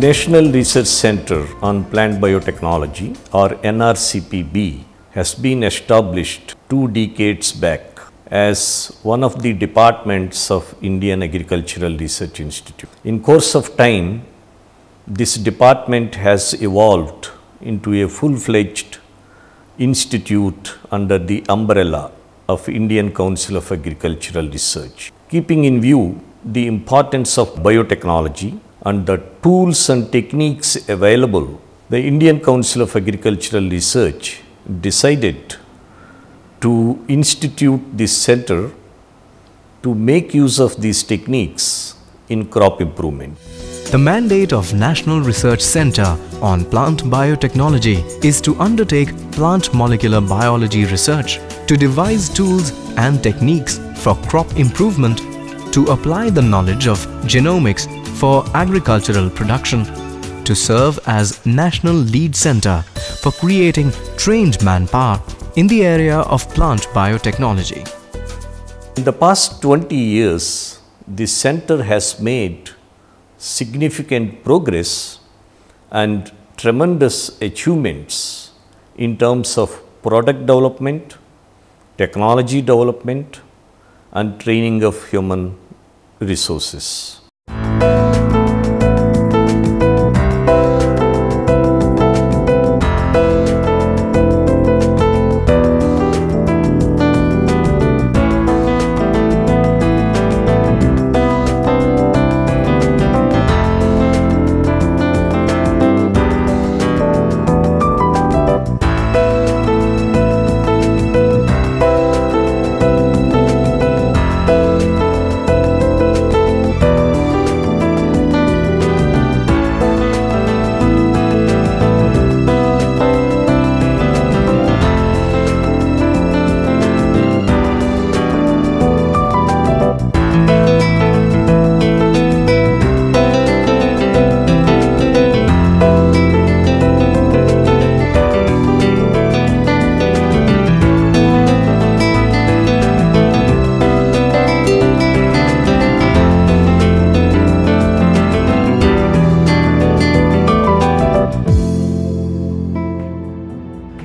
National Research Center on Plant Biotechnology or NRCPB has been established two decades back as one of the departments of Indian Agricultural Research Institute. In course of time, this department has evolved into a full-fledged institute under the umbrella of Indian Council of Agricultural Research. Keeping in view the importance of biotechnology and the tools and techniques available, the Indian Council of Agricultural Research decided to institute this center to make use of these techniques in crop improvement. The mandate of National Research Center on Plant Biotechnology is to undertake plant molecular biology research, to devise tools and techniques for crop improvement, to apply the knowledge of genomics for agricultural production, to serve as national lead center for creating trained manpower in the area of plant biotechnology. In the past 20 years, the center has made significant progress and tremendous achievements in terms of product development, technology development and training of human resources.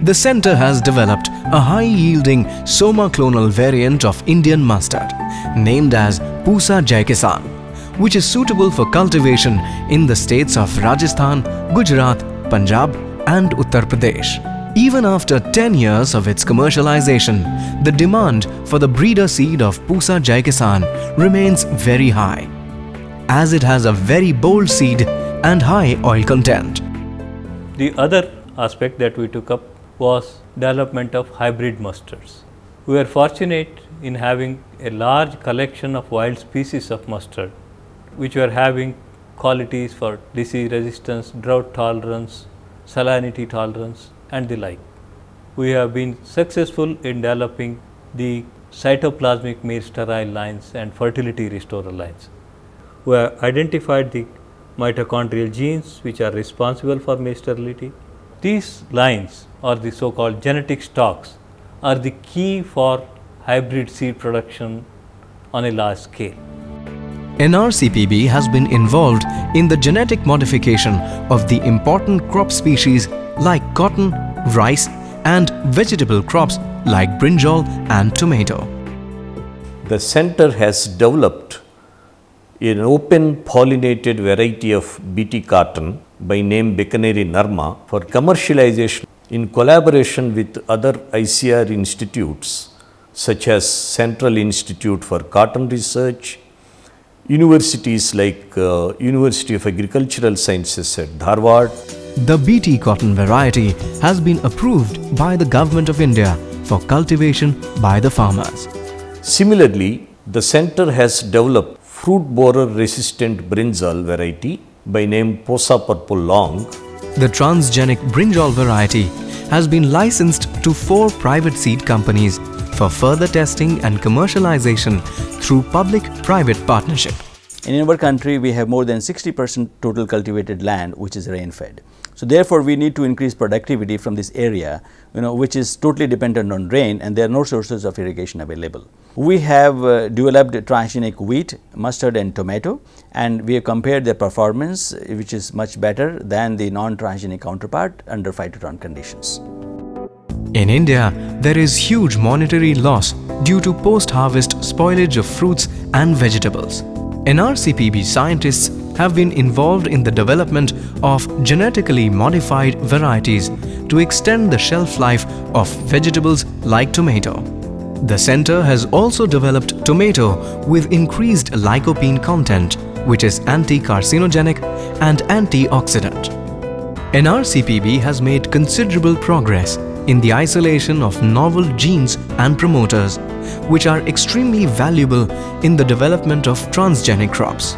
The center has developed a high-yielding Soma-clonal variant of Indian mustard named as Pusa Jaikisan, which is suitable for cultivation in the states of Rajasthan, Gujarat, Punjab and Uttar Pradesh. Even after 10 years of its commercialization, the demand for the breeder seed of Pusa Jaikisan remains very high, as it has a very bold seed and high oil content. The other aspect that we took up was development of hybrid mustards. We were fortunate in having a large collection of wild species of mustard which were having qualities for disease resistance, drought tolerance, salinity tolerance and the like. We have been successful in developing the cytoplasmic male sterile lines and fertility restorer lines. We have identified the mitochondrial genes which are responsible for male sterility. These lines or the so called genetic stocks are the key for hybrid seed production on a large scale. NRCPB has been involved in the genetic modification of the important crop species like cotton, rice and vegetable crops like brinjal and tomato. The center has developed an open pollinated variety of BT cotton by name Bikaneri Narma for commercialization in collaboration with other ICAR institutes such as Central Institute for Cotton Research, universities like uh, University of Agricultural Sciences at Dharwad. The BT cotton variety has been approved by the Government of India for cultivation by the farmers. Similarly, the center has developed fruit borer resistant brinjal variety by name Pusa Purple Long. The transgenic brinjal variety has been licensed to four private seed companies for further testing and commercialization through public-private partnership. In our country, we have more than 60 percent total cultivated land which is rain fed. So, therefore, we need to increase productivity from this area you know which is totally dependent on rain and there are no sources of irrigation available. We have uh, developed transgenic wheat, mustard and tomato and we have compared their performance which is much better than the non-transgenic counterpart under phytotron conditions. In India, there is huge monetary loss due to post-harvest spoilage of fruits and vegetables. NRCPB scientists have been involved in the development of genetically modified varieties to extend the shelf life of vegetables like tomato. The center has also developed tomato with increased lycopene content which is anti-carcinogenic and antioxidant. NRCPB has made considerable progress in the isolation of novel genes and promoters which are extremely valuable in the development of transgenic crops.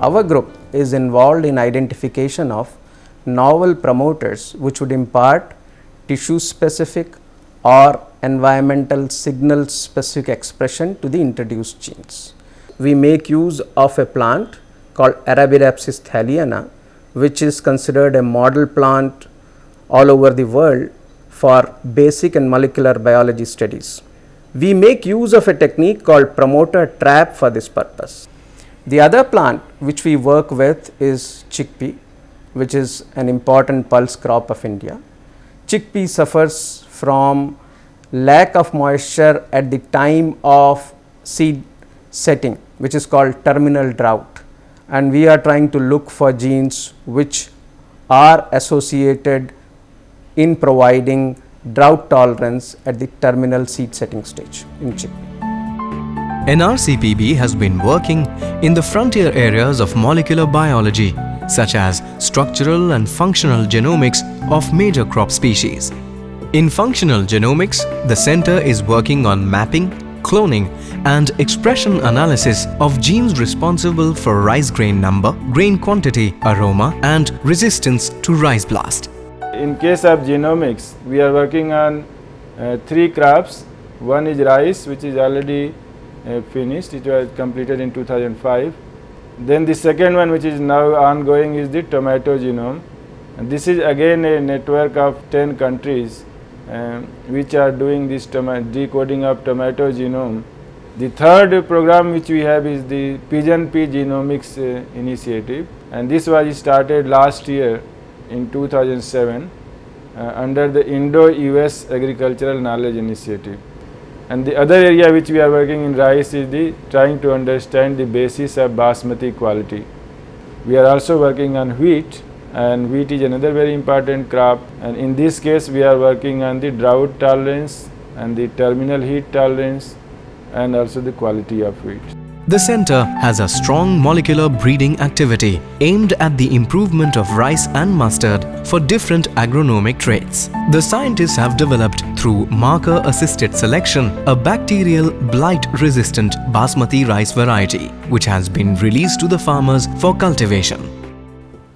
Our group is involved in identification of novel promoters which would impart tissue specific or environmental signal specific expression to the introduced genes. We make use of a plant called Arabidopsis thaliana which is considered a model plant all over the world for basic and molecular biology studies. We make use of a technique called promoter trap for this purpose. The other plant which we work with is chickpea which is an important pulse crop of India. Chickpea suffers from lack of moisture at the time of seed setting which is called terminal drought and we are trying to look for genes which are associated in providing drought tolerance at the terminal seed setting stage in chickpea. NRCPB has been working in the frontier areas of molecular biology such as structural and functional genomics of major crop species. In functional genomics, the center is working on mapping, cloning and expression analysis of genes responsible for rice grain number, grain quantity, aroma and resistance to rice blast. In case of genomics, we are working on uh, three crops. One is rice, which is already uh, finished. It was completed in 2005. Then the second one, which is now ongoing, is the tomato genome. And this is again a network of 10 countries um, which are doing this decoding of tomato genome. The third program which we have is the Pigeon Genomics uh, Initiative and this was started last year in 2007 uh, under the Indo-US Agricultural Knowledge Initiative. And the other area which we are working in rice is the trying to understand the basis of basmati quality. We are also working on wheat and wheat is another very important crop and in this case we are working on the drought tolerance and the terminal heat tolerance and also the quality of wheat. The center has a strong molecular breeding activity aimed at the improvement of rice and mustard for different agronomic traits. The scientists have developed through marker-assisted selection a bacterial blight-resistant basmati rice variety which has been released to the farmers for cultivation.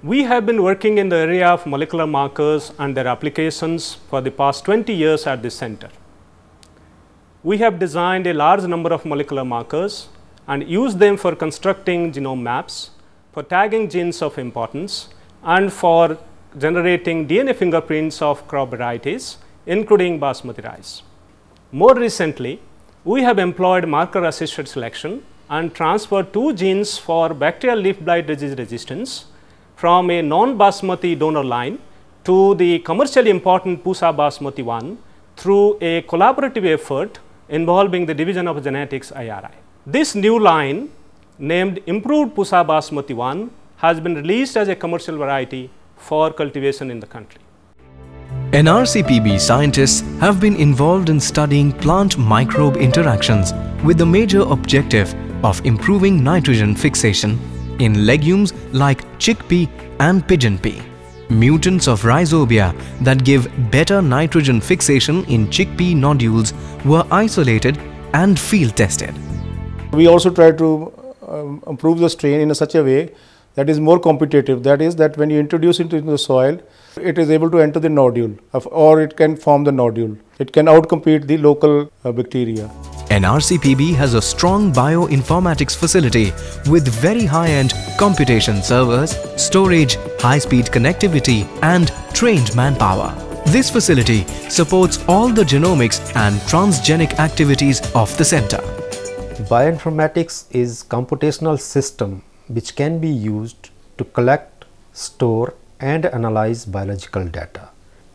We have been working in the area of molecular markers and their applications for the past 20 years at this center. We have designed a large number of molecular markers and use them for constructing genome maps, for tagging genes of importance and for generating DNA fingerprints of crop varieties including basmati rice. More recently, we have employed marker assisted selection and transferred two genes for bacterial leaf blight disease resistance from a non-basmati donor line to the commercially important Pusa basmati 1 through a collaborative effort involving the division of genetics IARI. This new line named improved Pusa Basmati 1 has been released as a commercial variety for cultivation in the country. NRCPB scientists have been involved in studying plant microbe interactions with the major objective of improving nitrogen fixation in legumes like chickpea and pigeon pea. Mutants of rhizobia that give better nitrogen fixation in chickpea nodules were isolated and field tested. We also try to um, improve the strain in a such a way that is more competitive. That is that when you introduce it into the soil, it is able to enter the nodule of, or it can form the nodule. it can outcompete the local uh, bacteria. NRCPB has a strong bioinformatics facility with very high-end computation servers, storage, high-speed connectivity and trained manpower. This facility supports all the genomics and transgenic activities of the center. Bioinformatics is computational system which can be used to collect, store and analyze biological data.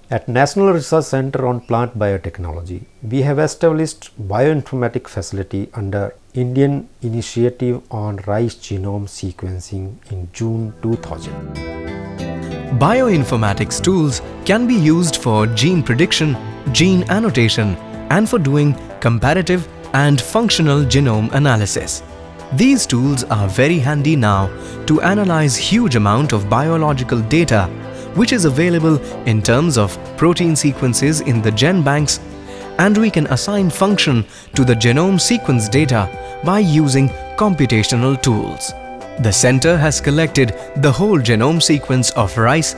At National Research Center on Plant Biotechnology, we have established bioinformatics facility under Indian Initiative on Rice Genome Sequencing in June 2000. Bioinformatics tools can be used for gene prediction, gene annotation and for doing comparative and functional genome analysis. These tools are very handy now to analyze huge amount of biological data which is available in terms of protein sequences in the gen banks and we can assign function to the genome sequence data by using computational tools. The center has collected the whole genome sequence of rice,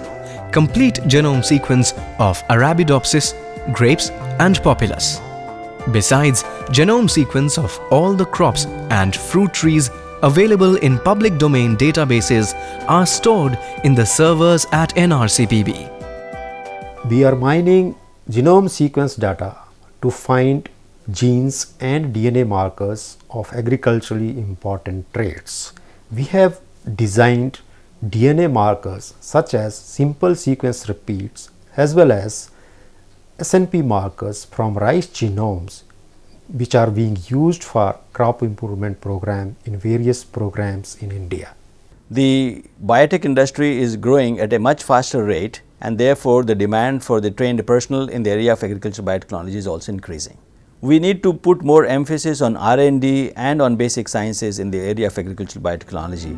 complete genome sequence of Arabidopsis, grapes and Populus. Besides, genome sequence of all the crops and fruit trees available in public domain databases are stored in the servers at NRCPB. We are mining genome sequence data to find genes and DNA markers of agriculturally important traits. We have designed DNA markers such as simple sequence repeats as well as SNP markers from rice genomes which are being used for crop improvement program in various programs in India. The biotech industry is growing at a much faster rate and therefore the demand for the trained personnel in the area of agricultural biotechnology is also increasing. We need to put more emphasis on R&D and on basic sciences in the area of agricultural biotechnology.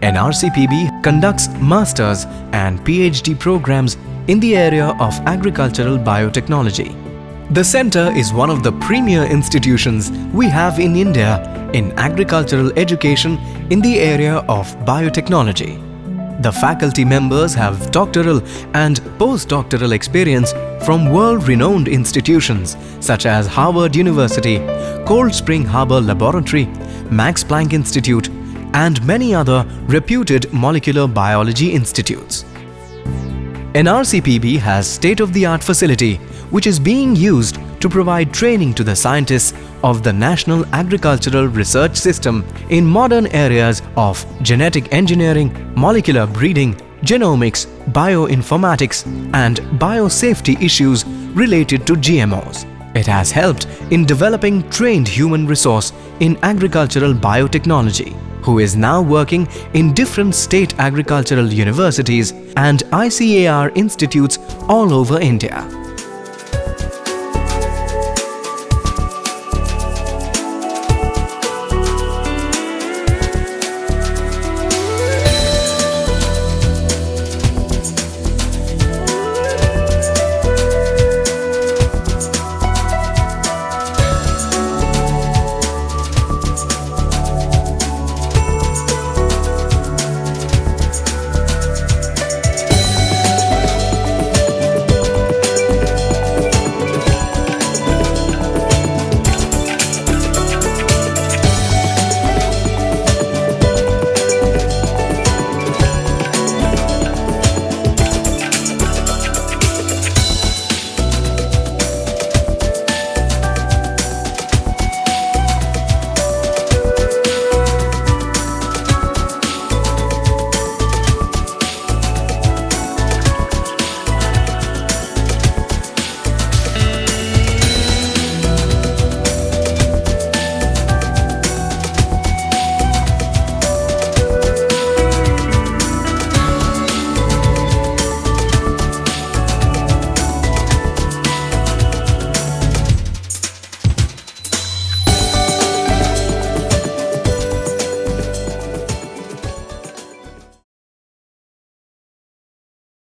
NRCPB conducts masters and PhD programs in the area of agricultural biotechnology. The center is one of the premier institutions we have in India in agricultural education in the area of biotechnology. The faculty members have doctoral and postdoctoral experience from world-renowned institutions such as Harvard University, Cold Spring Harbor Laboratory, Max Planck Institute and many other reputed molecular biology institutes. NRCPB has state-of-the-art facility which is being used to provide training to the scientists of the National Agricultural Research System in modern areas of genetic engineering, molecular breeding, genomics, bioinformatics and biosafety issues related to GMOs. It has helped in developing trained human resource in agricultural biotechnology who is now working in different state agricultural universities and ICAR institutes all over India.